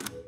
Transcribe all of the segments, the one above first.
you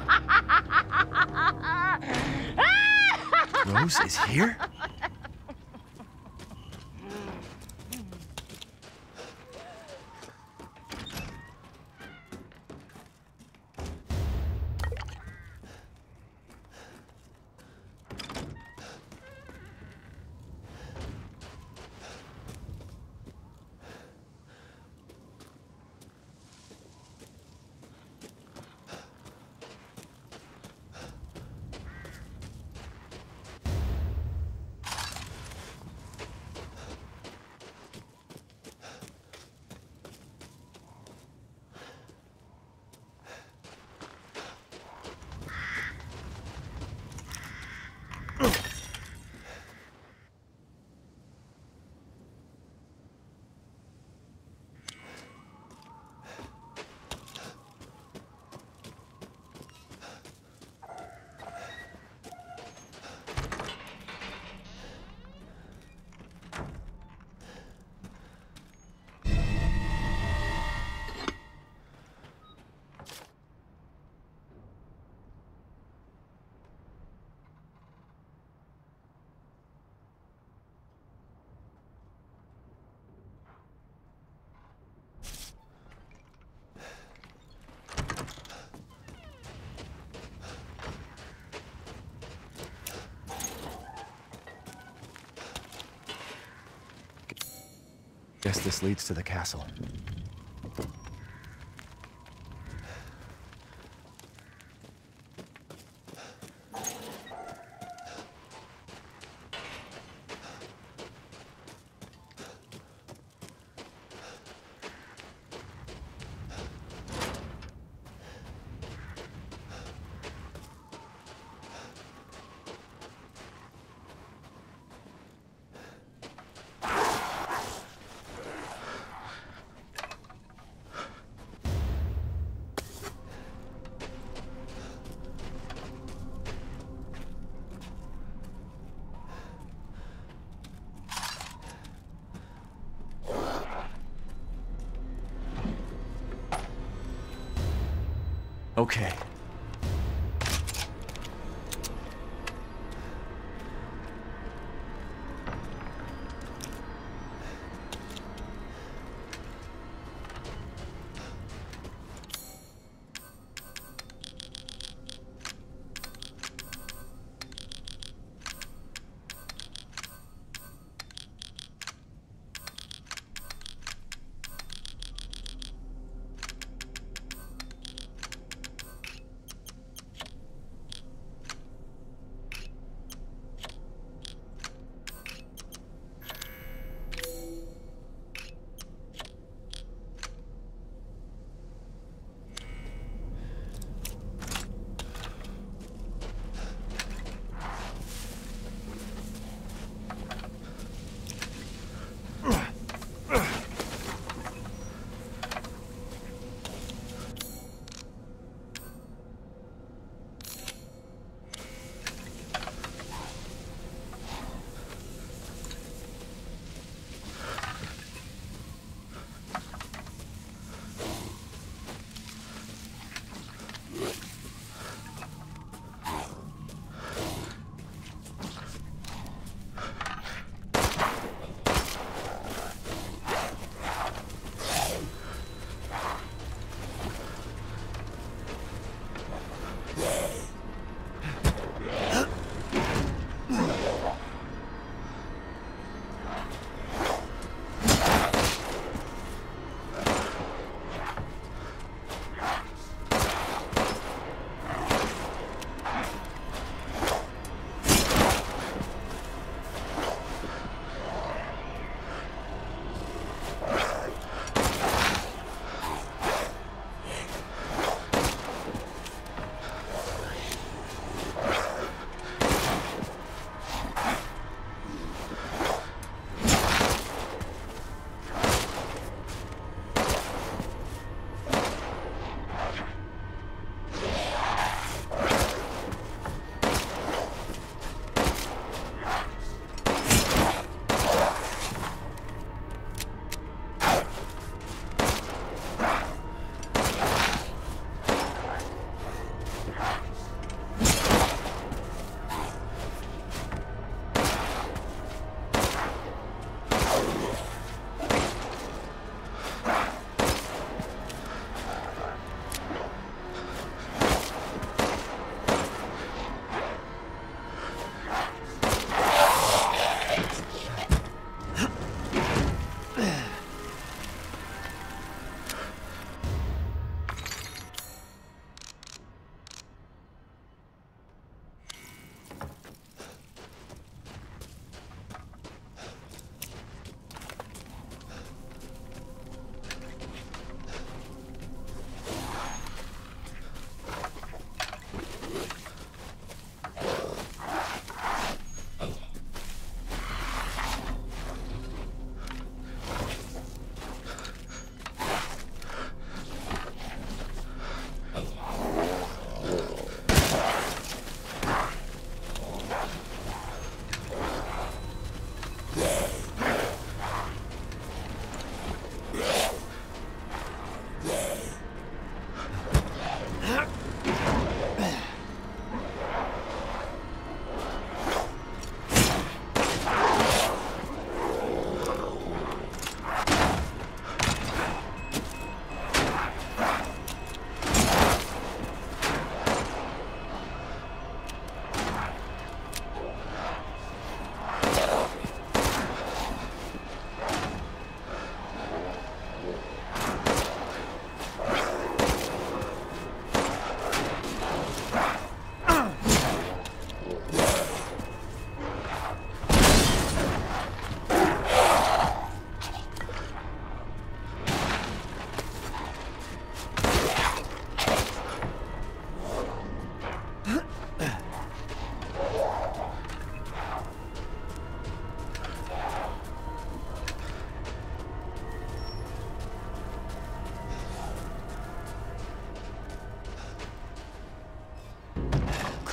Rose is here? Guess this leads to the castle.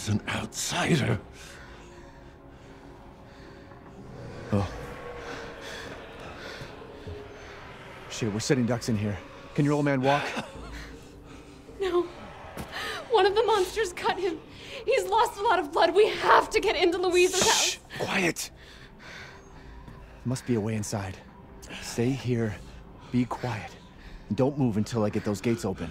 He's an outsider. Oh. Shit, we're sitting ducks in here. Can your old man walk? No. One of the monsters cut him. He's lost a lot of blood. We have to get into Louise's house. Quiet. Must be a way inside. Stay here, be quiet, and don't move until I get those gates open.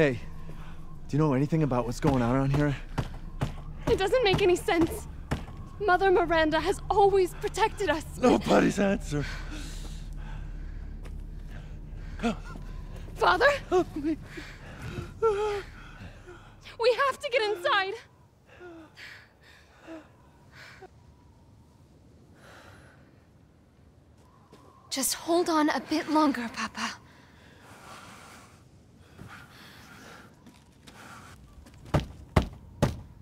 Hey, do you know anything about what's going on around here? It doesn't make any sense. Mother Miranda has always protected us. Nobody's answer. Father? We have to get inside. Just hold on a bit longer, Papa.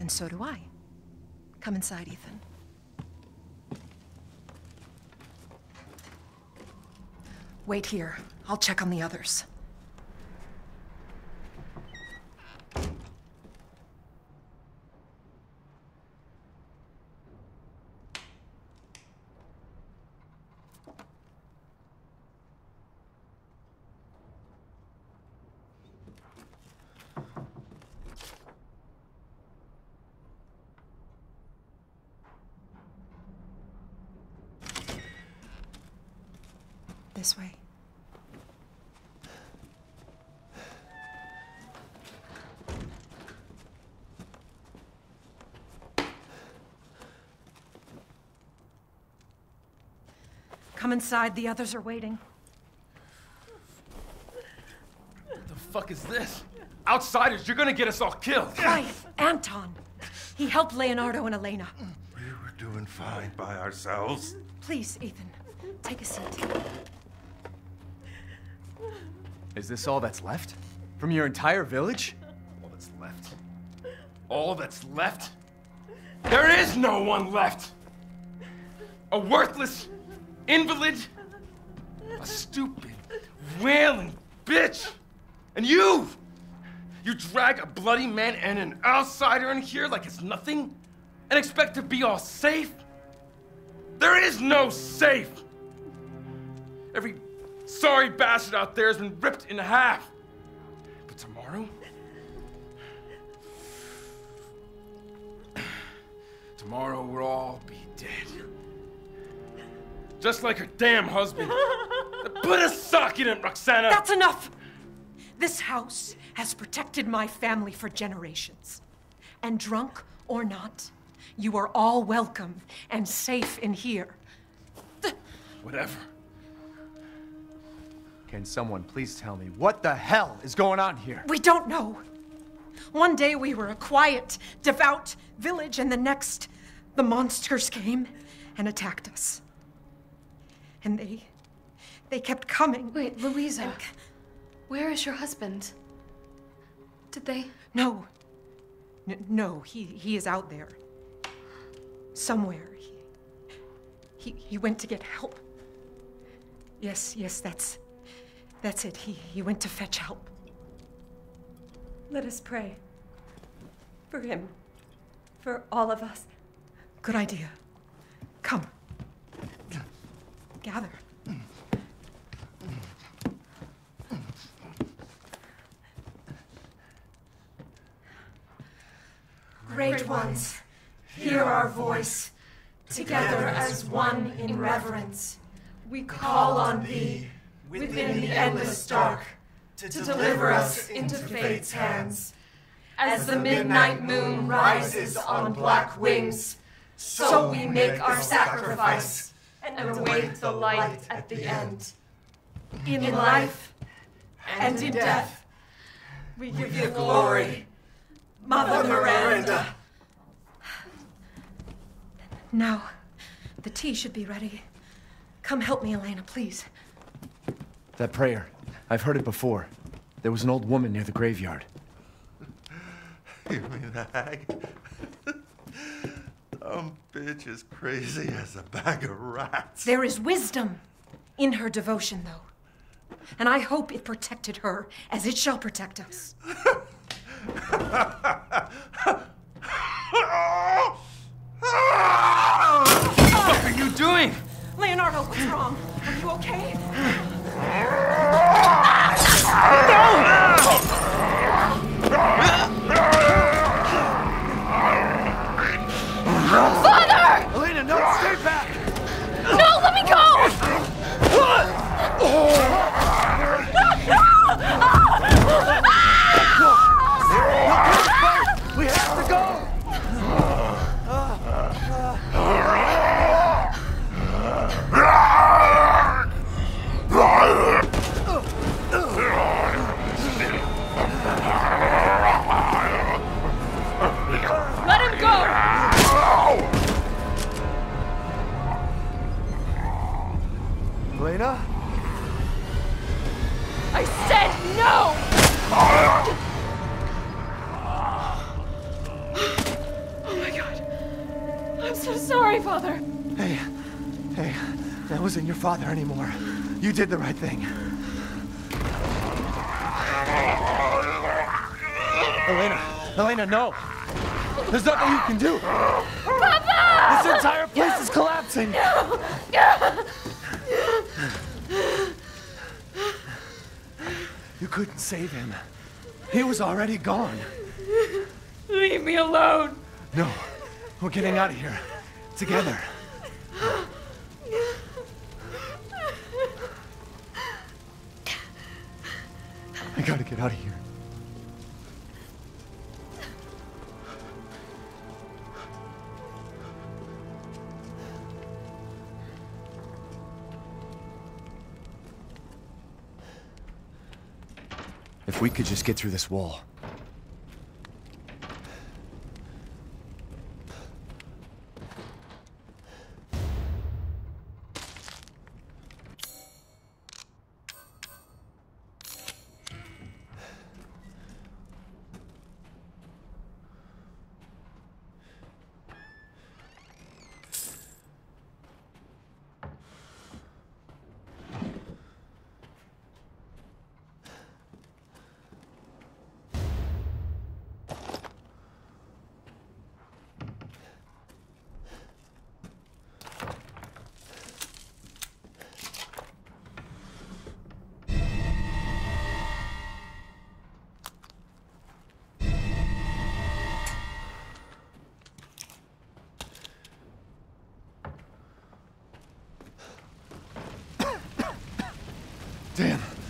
then so do I. Come inside, Ethan. Wait here. I'll check on the others. This way. Come inside, the others are waiting. What the fuck is this? Outsiders, you're gonna get us all killed! Christ, Anton! He helped Leonardo and Elena. We were doing fine by ourselves. Please, Ethan, take a seat. Is this all that's left? From your entire village? All that's left. All that's left? There is no one left! A worthless invalid, a stupid, wailing bitch! And you! You drag a bloody man and an outsider in here like it's nothing? And expect to be all safe? There is no safe! Every sorry bastard out there has been ripped in half. But tomorrow? Tomorrow we'll all be dead. Just like her damn husband. Put a sock in it, Roxana! That's enough! This house has protected my family for generations. And drunk or not, you are all welcome and safe in here. Whatever. Can someone please tell me what the hell is going on here? We don't know. One day we were a quiet, devout village, and the next, the monsters came and attacked us. And they. they kept coming. Wait, Luiza. Where is your husband? Did they? No. N- no, he, he is out there. Somewhere. He, he, he went to get help. Yes, yes, that's. That's it. He, he went to fetch help. Let us pray. For him. For all of us. Good idea. Come. Gather. Great ones, hear our voice. Together as one in reverence, we call on thee within the endless dark to deliver us into fate's hands. As the midnight moon rises on black wings, so we make our sacrifice and await the light at the end. In life and in death, we give you glory, Mother Miranda. Now, the tea should be ready. Come help me, Elena, please. That prayer. I've heard it before. There was an old woman near the graveyard. You mean the hag? Dumb bitch is crazy as a bag of rats. There is wisdom in her devotion, though. And I hope it protected her as it shall protect us. What are you doing? Leonardo, what's wrong? Are you okay? Elena, your father anymore. You did the right thing. Elena, Elena, no! There's nothing you can do! Papa! This entire place is collapsing! You couldn't save him. He was already gone. Leave me alone. No, we're getting out of here. Together. I gotta get out of here. If we could just get through this wall.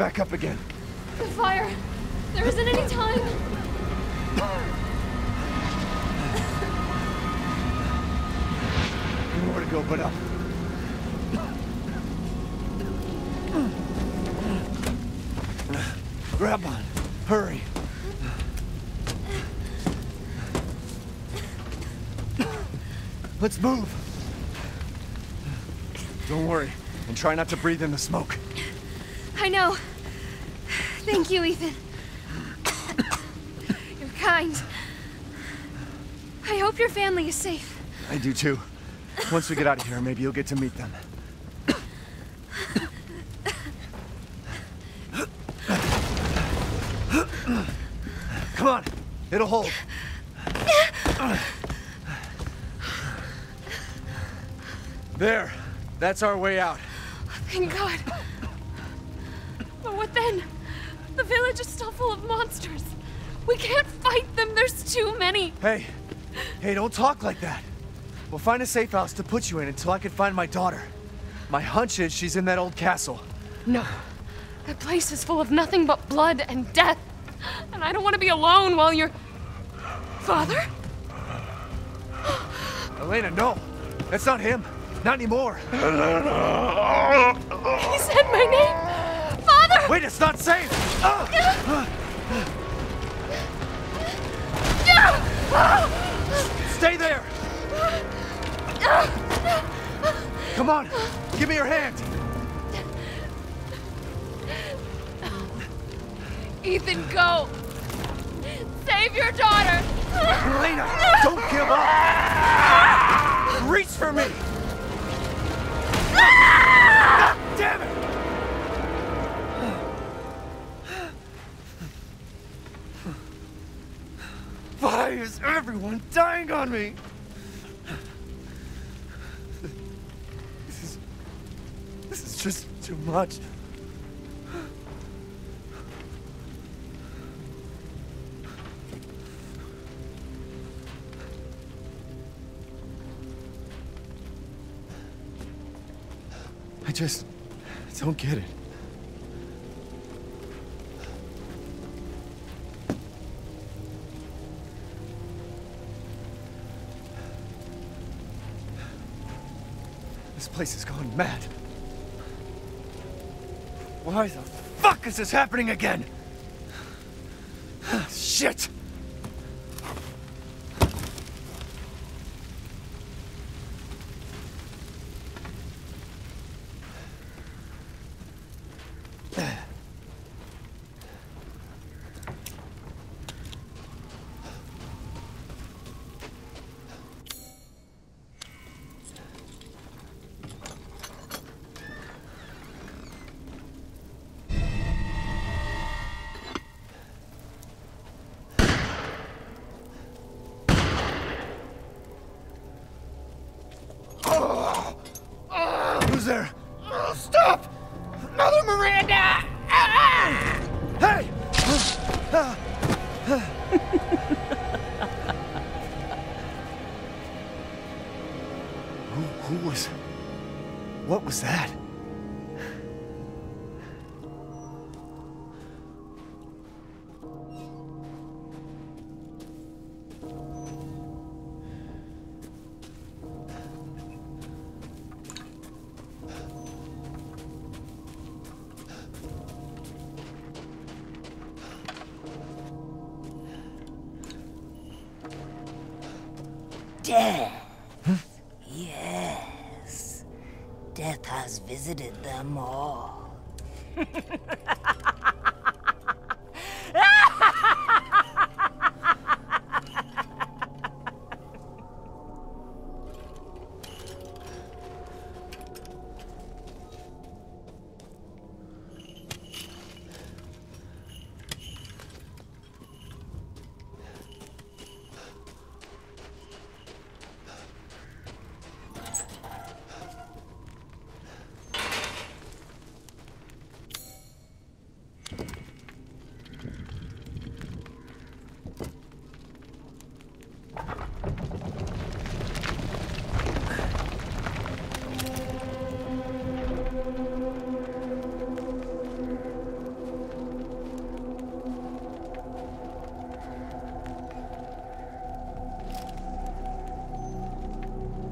back up again. The fire. There isn't any time. Nowhere to go but up. Grab on. Hurry. Let's move. Don't worry, and try not to breathe in the smoke. I know. Thank you, Ethan. You're kind. I hope your family is safe. I do too. Once we get out of here, maybe you'll get to meet them. Come on, it'll hold. There, that's our way out. Thank God. But what then? The village is still full of monsters. We can't fight them. There's too many. Hey, hey, don't talk like that. We'll find a safe house to put you in until I can find my daughter. My hunch is she's in that old castle. No. That place is full of nothing but blood and death. And I don't want to be alone while you're. Father? Elena, no. That's not him. Not anymore. Elena! He said my name! Father! Wait, it's not safe! Ah! Stay there! Come on, give me your hand. Ethan, go! Save your daughter! Elena, don't give up! Reach for me! Everyone dying on me? This is... This is just too much. I just don't get it. Place has gone mad. Why the fuck is this happening again? Shit! Death. Yes. Death has visited them all.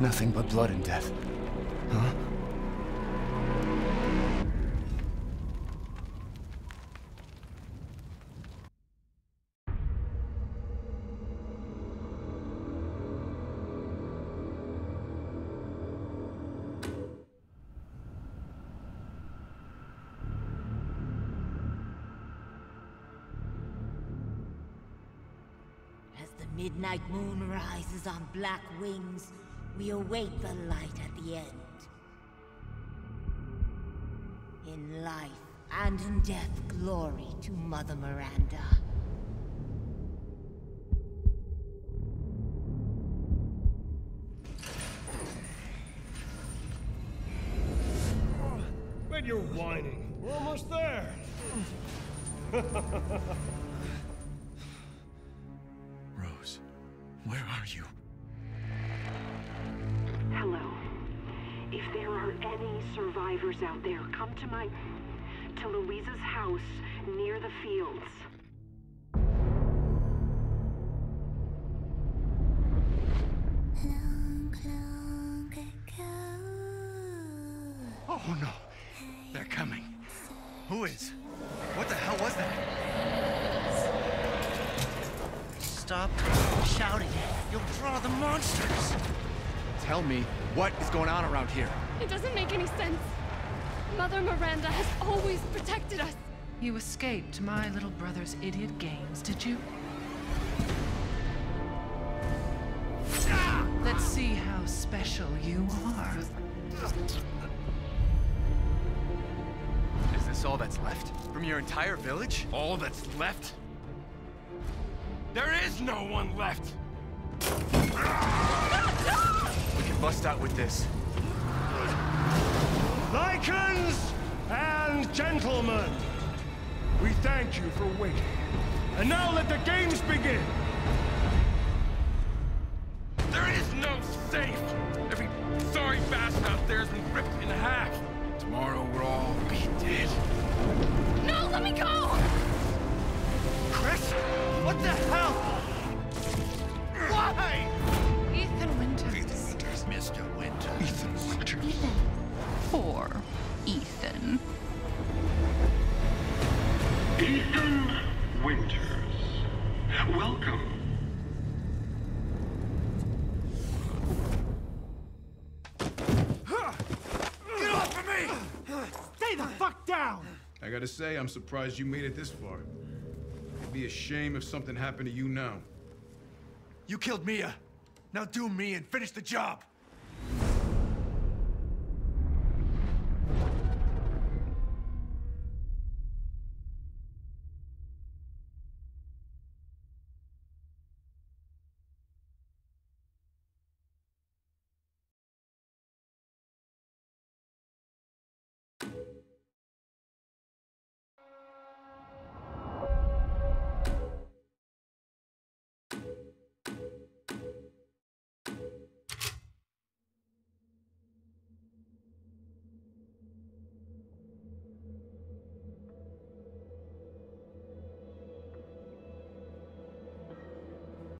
Nothing but blood and death. Huh? As the midnight moon rises on black wings, we await the light at the end. In life and in death, glory to Mother Miranda. Bet you're whining. We're almost there. Rose, where are you? Survivors out there, come to my. to Luiza's house near the fields. Oh no. They're coming. Who is? What the hell was that? Stop shouting. You'll draw the monsters. Tell me, what is going on around here? It doesn't make any sense. Mother Miranda has always protected us. You escaped my little brother's idiot games, did you? Let's see how special you are. Is this all that's left? From your entire village? All that's left? There is no one left! We can bust out with this. Lycans and gentlemen, we thank you for waiting. And now let the games begin. There is no safe! Every sorry bastard out there has been ripped in half. Tomorrow we'll all be dead. No, let me go! Chris? What the hell? Poor Ethan. Ethan Winters. Welcome. Get off of me! Stay the fuck down! I gotta say, I'm surprised you made it this far. It'd be a shame if something happened to you now. You killed Mia. Now do me and finish the job.